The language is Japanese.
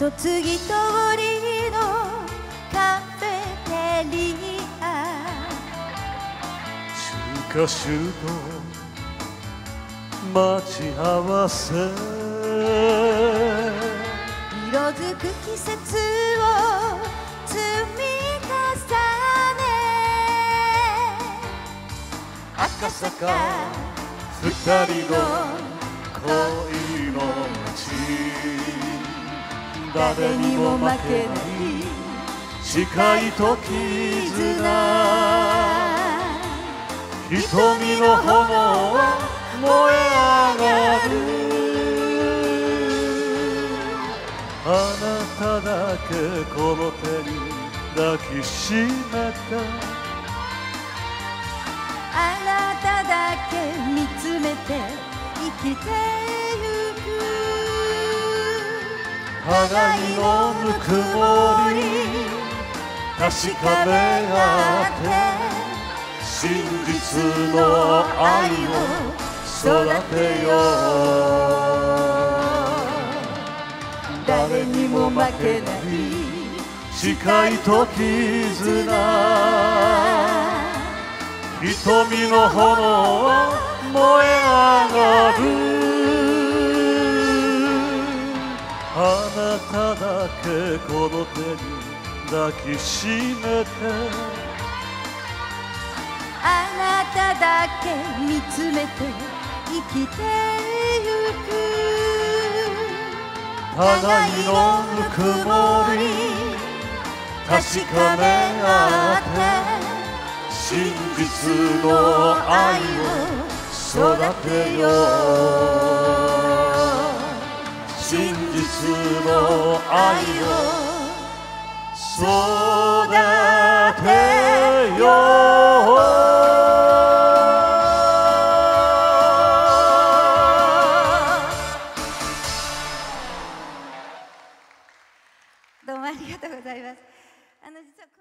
跡継ぎ通りのカフェテリア。中華州の待ち合わせ。色づく季節を積み重ね。赤坂。二人の恋の街誰にも負けない誓いと絆瞳の炎は燃え上がる。あなただけこの手に抱きしめてあなただけ見つめて生きて互いのぬくもり確かめ合って真実の愛を育てよう。誰にも負けない誓いと絆。瞳の炎は燃え上がる。ただけこの手に抱きしめて。あなただけ見つめて生きてゆく。互いのぬくもり確かめ合って真実の愛を育てよう真実の愛を育てよう。どうもありがとうございます。あの実は